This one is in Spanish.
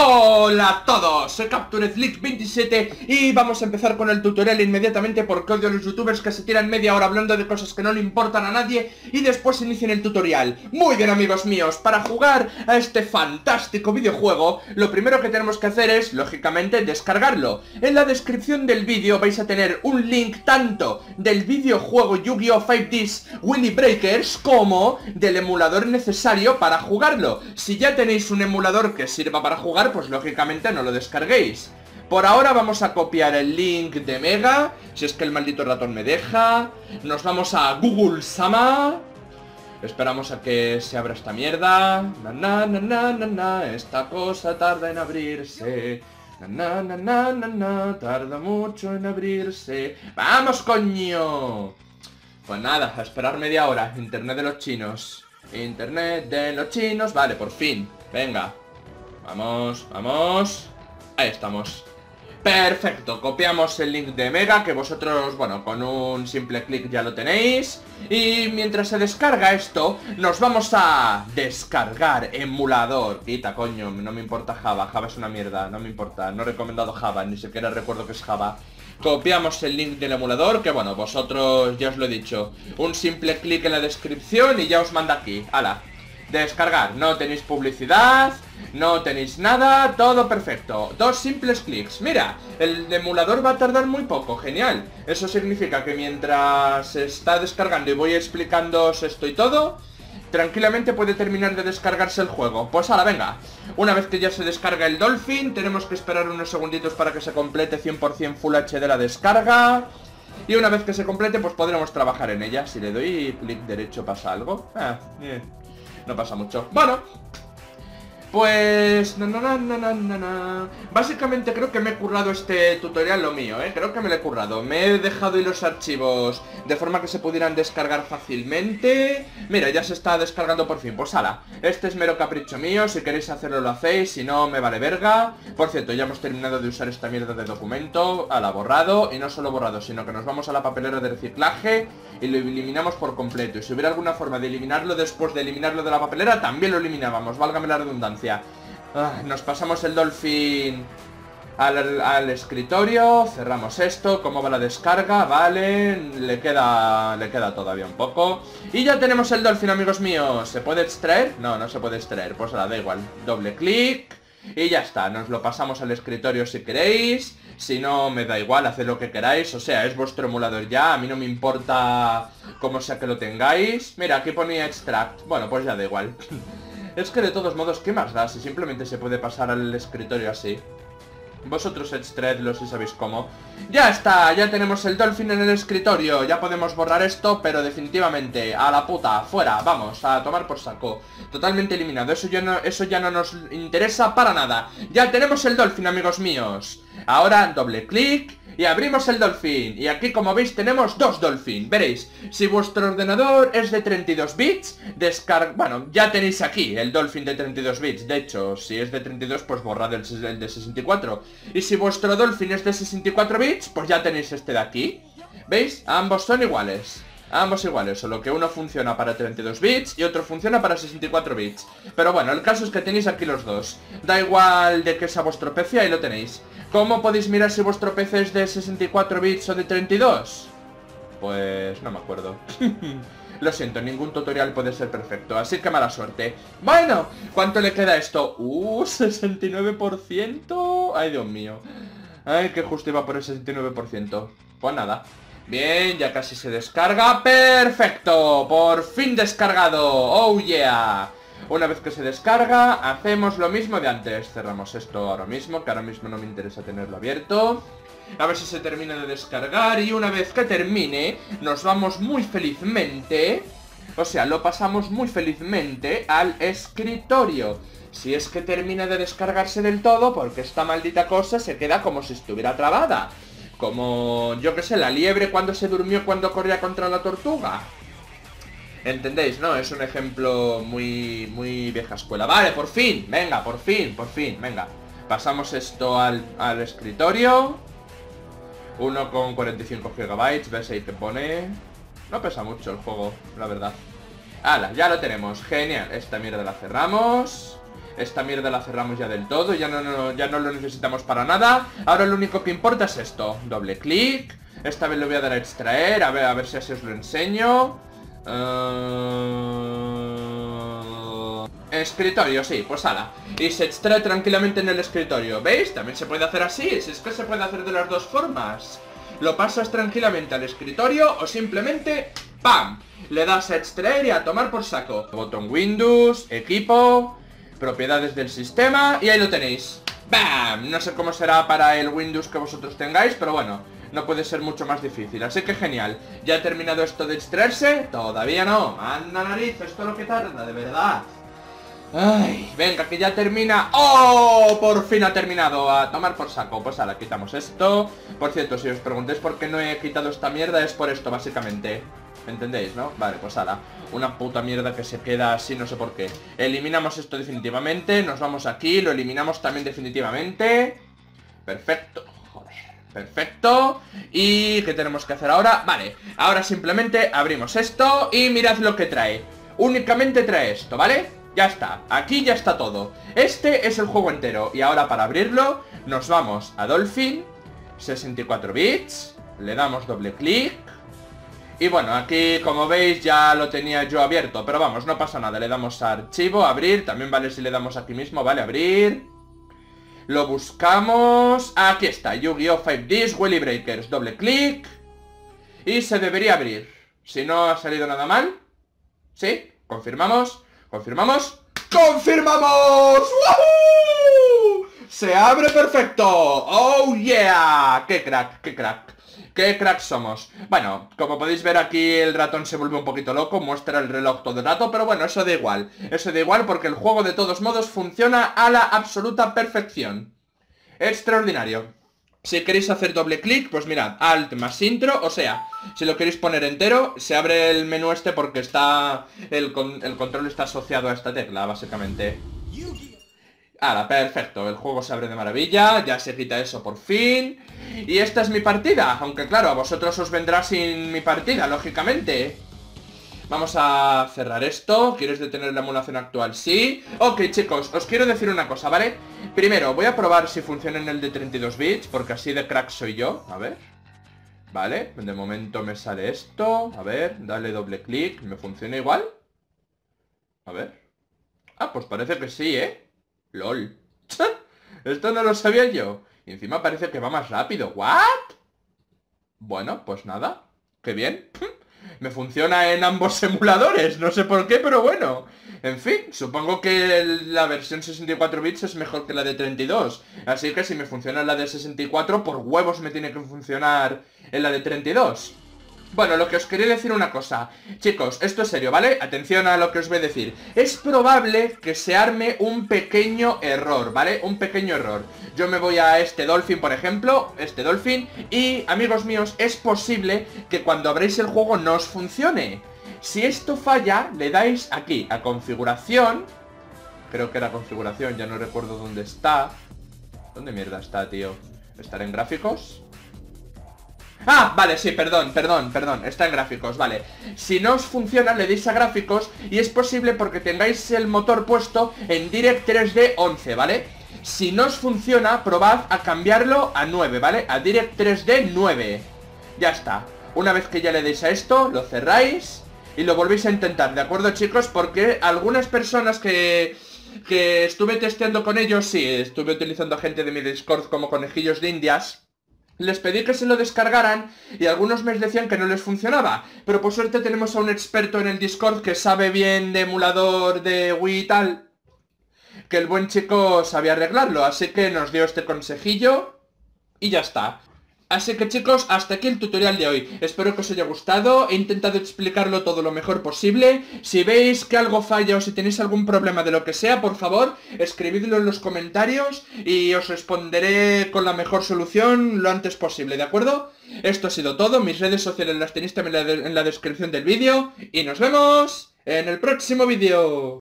Hola a todos, soy CapturedLeak27 y vamos a empezar con el tutorial inmediatamente porque odio a los youtubers que se tiran media hora hablando de cosas que no le importan a nadie y después inician el tutorial. Muy bien amigos míos, para jugar a este fantástico videojuego, lo primero que tenemos que hacer es, lógicamente, descargarlo. En la descripción del vídeo vais a tener un link tanto del videojuego Yu-Gi-Oh! 5Ds Willy Breakers como del emulador necesario para jugarlo. Si ya tenéis un emulador que sirva para jugar, pues lógicamente no lo descarguéis. Por ahora vamos a copiar el link de Mega, si es que el maldito ratón me deja. Nos vamos a Google Sama. Esperamos a que se abra esta mierda. Na, na, na, na, na, esta cosa tarda en abrirse. Na, na, na, na, na, tarda mucho en abrirse. ¡Vamos, coño! Pues nada, a esperar media hora. Internet de los chinos. Internet de los chinos. Vale, por fin. Venga. Vamos, vamos. Ahí estamos. Perfecto, copiamos el link de Mega que vosotros, bueno, con un simple clic ya lo tenéis. Y mientras se descarga esto, nos vamos a descargar emulador. Quita, coño, no me importa Java, Java es una mierda, no me importa, no he recomendado Java, ni siquiera recuerdo que es Java. Copiamos el link del emulador, que bueno, vosotros ya os lo he dicho Un simple clic en la descripción y ya os manda aquí, ala Descargar, no tenéis publicidad No tenéis nada, todo perfecto. Dos simples clics. Mira, el emulador va a tardar muy poco, genial. Eso significa que mientras se está descargando y voy explicando esto y todo Tranquilamente puede terminar de descargarse el juego. Pues ahora, venga. Una vez que ya se descarga el Dolphin Tenemos que esperar unos segunditos para que se complete 100% Full HD la descarga. Y una vez que se complete, pues podremos trabajar en ella. Si le doy clic derecho, ¿pasa algo? Ah, bien no pasa mucho. Bueno, pues... Básicamente creo que me he currado este tutorial lo mío, ¿eh? Creo que me lo he currado. Me he dejado y los archivos de forma que se pudieran descargar fácilmente. Mira, ya se está descargando por fin. Pues ala, este es mero capricho mío. Si queréis hacerlo lo hacéis, si no me vale verga. Por cierto, ya hemos terminado de usar esta mierda de documento. Ala, borrado. Y no solo borrado, sino que nos vamos a la papelera de reciclaje y lo eliminamos por completo. Y si hubiera alguna forma de eliminarlo después de eliminarlo de la papelera, también lo eliminábamos. Válgame la redundancia. Ah, nos pasamos el Dolphin al, escritorio, cerramos esto, cómo va la descarga, vale, le queda, le queda todavía un poco. Y ya tenemos el Dolphin, amigos míos. ¿Se puede extraer? No, no se puede extraer, pues ahora da igual. Doble clic y ya está, nos lo pasamos al escritorio si queréis. Si no, me da igual, haced lo que queráis. O sea, es vuestro emulador ya, a mí no me importa cómo sea que lo tengáis. Mira, aquí ponía extract. Bueno, pues ya da igual. Es que de todos modos, ¿qué más da si simplemente se puede pasar al escritorio así? Vosotros extraedlo si sabéis cómo. Ya está, ya tenemos el Dolphin en el escritorio. Ya podemos borrar esto, pero definitivamente A la puta, fuera, vamos, a tomar por saco. Totalmente eliminado, eso ya eso ya no nos interesa para nada. Ya tenemos el Dolphin, amigos míos Ahora, doble clic y abrimos el Dolphin. Y aquí, como veis, tenemos dos Dolphin. Veréis, si vuestro ordenador es de 32 bits, descarga... Bueno, ya tenéis aquí el Dolphin de 32 bits. De hecho, si es de 32, pues borrad el, el de 64. Y si vuestro Dolphin es de 64 bits, pues ya tenéis este de aquí. ¿Veis? Ambos son iguales. Ambos iguales, solo que uno funciona para 32 bits y otro funciona para 64 bits. Pero bueno, el caso es que tenéis aquí los dos. Da igual de que sea vuestro PC, ahí lo tenéis. ¿Cómo podéis mirar si vuestro PC es de 64 bits o de 32? Pues no me acuerdo. Lo siento, ningún tutorial puede ser perfecto, así que mala suerte. Bueno, ¿cuánto le queda esto? Uh, 69%. Ay, Dios mío. Ay, qué justo iba por el 69%. Pues nada. Bien, ya casi se descarga. ¡Perfecto! Por fin descargado. ¡Oh, yeah! Una vez que se descarga, hacemos lo mismo de antes. Cerramos esto ahora mismo, que ahora mismo no me interesa tenerlo abierto. A ver si se termina de descargar y una vez que termine, nos vamos muy felizmente... O sea, lo pasamos muy felizmente al escritorio. Si es que termina de descargarse del todo, porque esta maldita cosa se queda como si estuviera trabada. Como, yo que sé, la liebre cuando se durmió cuando corría contra la tortuga. ¿Entendéis? No, es un ejemplo muy, muy vieja escuela. Vale, por fin, venga, por fin, por fin, venga. Pasamos esto al, al escritorio. Uno con 45 GB, ves ahí que pone... No pesa mucho el juego, la verdad. ¡Hala! Ya lo tenemos, genial. Esta mierda la cerramos. Esta mierda la cerramos ya del todo, ya no, ya no lo necesitamos para nada. Ahora lo único que importa es esto. Doble clic. Esta vez le voy a dar a extraer, a ver, a ver si así os lo enseño. Uh... Escritorio, sí, pues ala Y se extrae tranquilamente en el escritorio ¿Veis? También se puede hacer así Si es que se puede hacer de las dos formas Lo pasas tranquilamente al escritorio O simplemente ¡Pam! Le das a extraer y a tomar por saco Botón Windows, equipo Propiedades del sistema Y ahí lo tenéis. ¡Bam! No sé cómo será para el Windows que vosotros tengáis Pero bueno, no puede ser mucho más difícil. Así que genial. ¿Ya ha terminado esto de extraerse? Todavía no. Anda nariz, esto es lo que tarda, de verdad. Ay, venga, que ya termina. ¡Oh! Por fin ha terminado. A tomar por saco. Pues ahora quitamos esto. Por cierto, si os preguntáis por qué no he quitado esta mierda Es por esto, básicamente ¿Entendéis, no? Vale, pues ahora Una puta mierda que se queda así, no sé por qué Eliminamos esto definitivamente Nos vamos aquí, lo eliminamos también definitivamente Perfecto Joder Perfecto ¿Y qué tenemos que hacer ahora? Vale, ahora simplemente abrimos esto Y mirad lo que trae Únicamente trae esto, ¿vale? Ya está, aquí ya está todo Este es el juego entero Y ahora para abrirlo nos vamos a Dolphin 64 bits Le damos doble clic Y bueno, aquí como veis ya lo tenía yo abierto Pero vamos, no pasa nada Le damos a archivo, abrir También vale si le damos aquí mismo, vale, abrir Lo buscamos Aquí está, Yu-Gi-Oh! 5Ds Willy Breakers Doble clic Y se debería abrir Si no ha salido nada mal ¿Sí? Confirmamos ¿Confirmamos? ¡Confirmamos! ¡Woohoo! ¡Se abre perfecto! ¡Oh, yeah! ¡Qué crack, qué crack! ¡Qué crack somos! Bueno, como podéis ver aquí el ratón se vuelve un poquito loco, muestra el reloj todo el rato, pero bueno, eso da igual. Eso da igual porque el juego de todos modos funciona a la absoluta perfección. Extraordinario. Si queréis hacer doble clic, pues mirad, Alt más intro, o sea, si lo queréis poner entero, se abre el menú este porque está el, el control está asociado a esta tecla, básicamente. Ahora, perfecto, el juego se abre de maravilla, ya se quita eso por fin. Y esta es mi partida, aunque claro, a vosotros os vendrá sin mi partida, lógicamente. Vamos a cerrar esto. ¿Quieres detener la emulación actual? Sí. Ok, chicos, os quiero decir una cosa, ¿vale? Primero, voy a probar si funciona en el de 32 bits, porque así de crack soy yo. A ver. Vale, de momento me sale esto. A ver, dale doble clic. ¿Me funciona igual? A ver. Ah, pues parece que sí, ¿eh? LOL. Esto no lo sabía yo. Y encima parece que va más rápido. ¿What? Bueno, pues nada. Qué bien. me funciona en ambos emuladores, no sé por qué, pero bueno. En fin, supongo que la versión 64 bits es mejor que la de 32. Así que si me funciona la de 64, por huevos me tiene que funcionar en la de 32. Bueno, lo que os quería decir una cosa Chicos, esto es serio, ¿vale? Atención a lo que os voy a decir Es probable que se arme un pequeño error, ¿vale? Un pequeño error Yo me voy a este Dolphin, por ejemplo Este Dolphin Y, amigos míos, es posible que cuando abréis el juego no os funcione Si esto falla, le dais aquí a configuración Creo que era configuración, ya no recuerdo dónde está ¿Dónde mierda está, tío? ¿Estar en gráficos? Ah, vale, sí, perdón, perdón, perdón Está en gráficos, vale Si no os funciona, le deis a gráficos Y es posible porque tengáis el motor puesto en Direct 3D 11, ¿vale? Si no os funciona, probad a cambiarlo a 9, ¿vale? A Direct 3D 9 Ya está Una vez que ya le deis a esto, lo cerráis Y lo volvéis a intentar, ¿de acuerdo, chicos? Porque algunas personas que que estuve testeando con ellos, sí, estuve utilizando gente de mi Discord como conejillos de indias les pedí que se lo descargaran y algunos me decían que no les funcionaba. Pero por suerte tenemos a un experto en el Discord que sabe bien de emulador de Wii y tal. Que el buen chico sabía arreglarlo, así que nos dio este consejillo y ya está. Así que chicos, hasta aquí el tutorial de hoy. Espero que os haya gustado, he intentado explicarlo todo lo mejor posible. Si veis que algo falla o si tenéis algún problema de lo que sea, por favor, escribidlo en los comentarios y os responderé con la mejor solución lo antes posible, ¿de acuerdo? Esto ha sido todo, mis redes sociales las tenéis también en la, descripción del vídeo y nos vemos en el próximo vídeo.